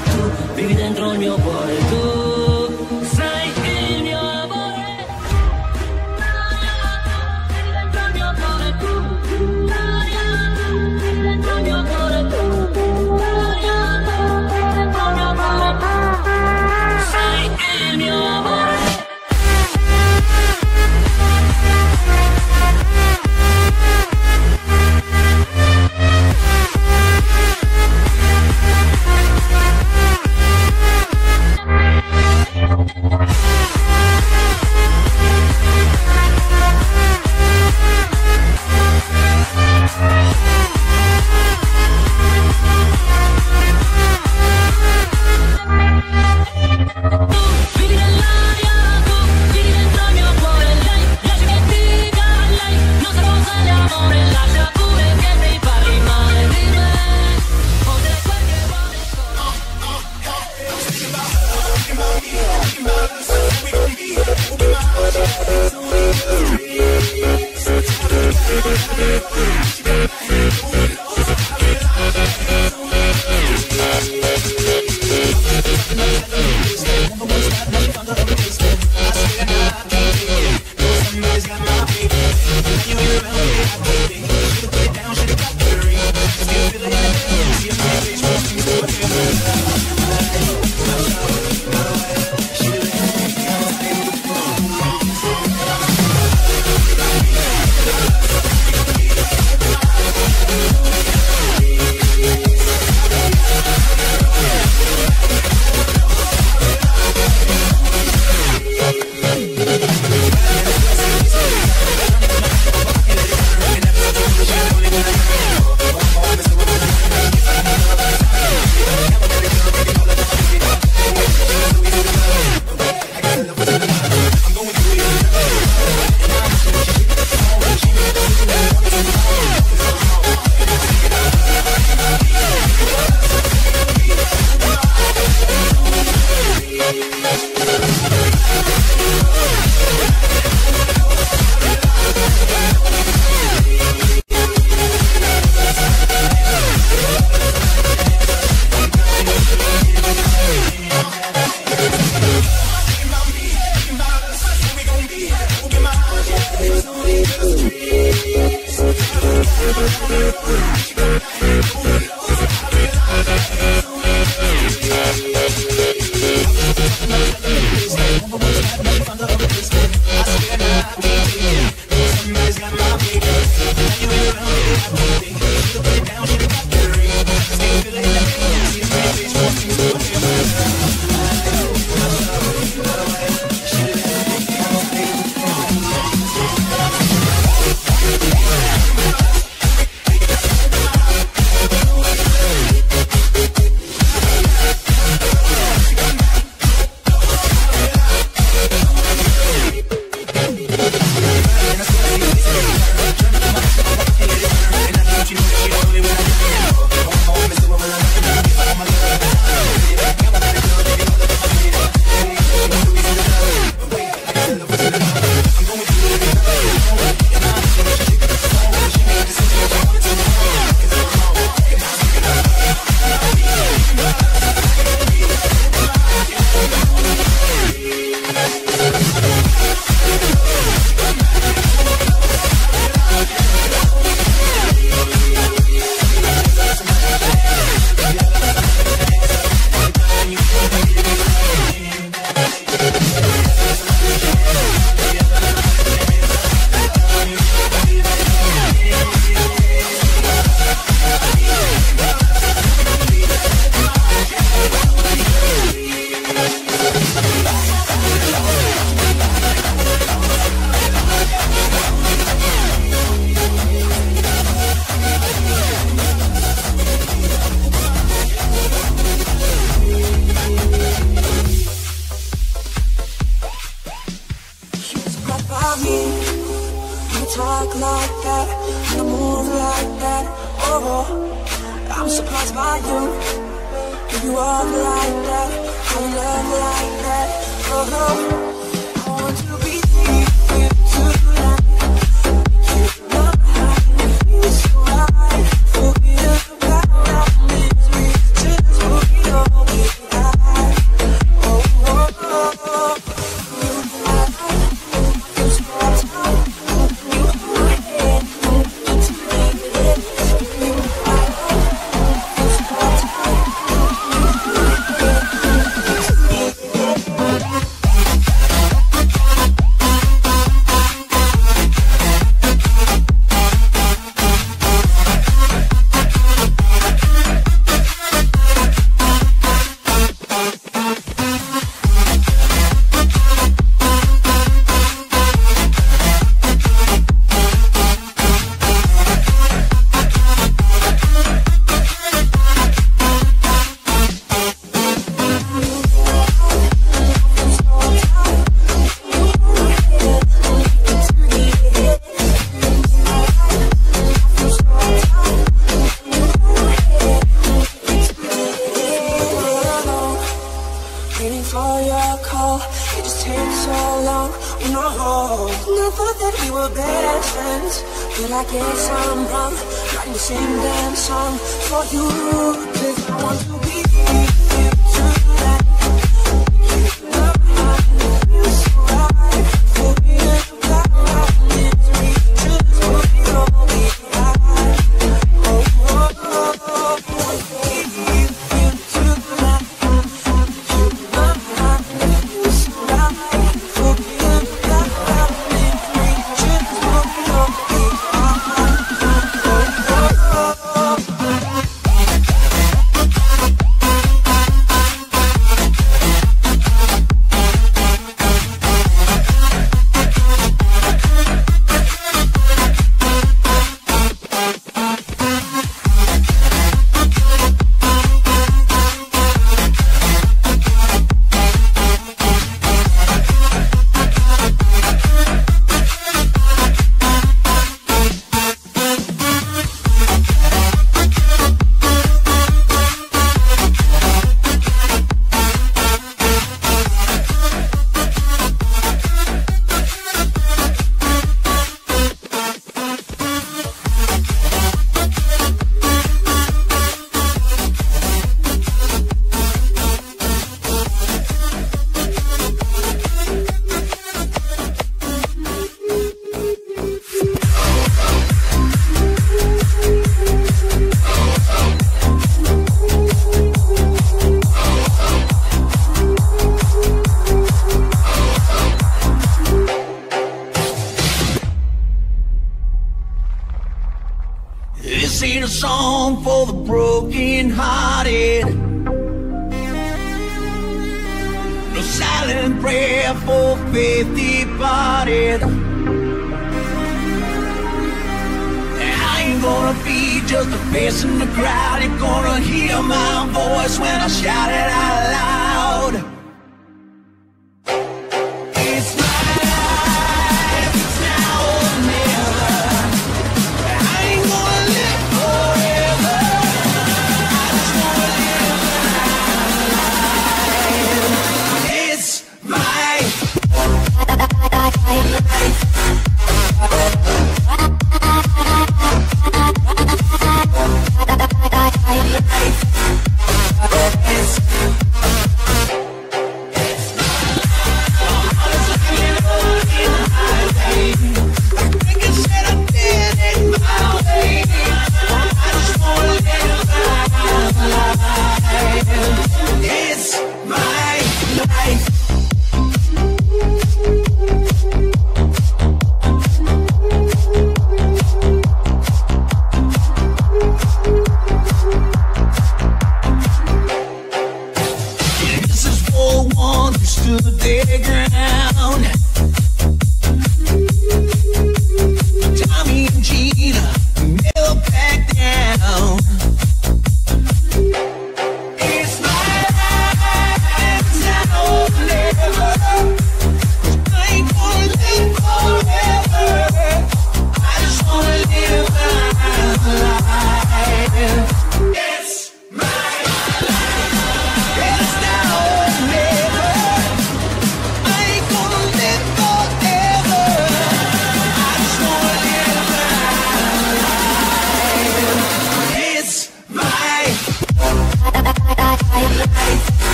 tu vivi dentro il mio Now you're around me about me. You talk like that You move like that. Oh, I'm surprised by you. You walk like that. I love like that. Oh, But I guess I'm wrong, writing the same damn song for you. 'Cause I want to This ain't a song for the broken hearted. No silent prayer for faith departed. I ain't gonna be just a face in the crowd. You're gonna hear my voice when I shout it out loud.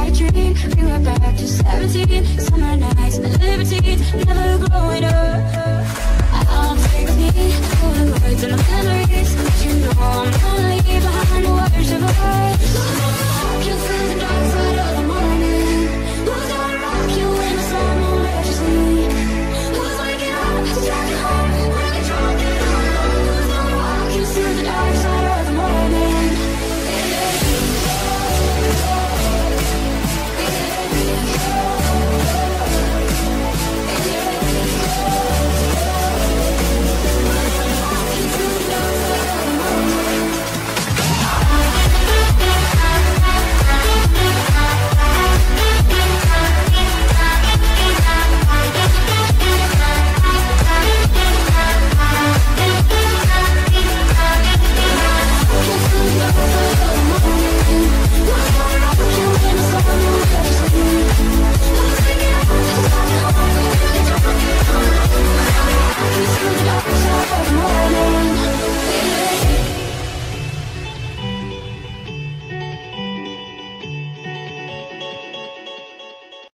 I dream. We were back to 17 Summer nights and libertines Never growing up. I'll take me. Polaroids and the memories. But you know I'm gonna leave behind the words of ours Just in the dark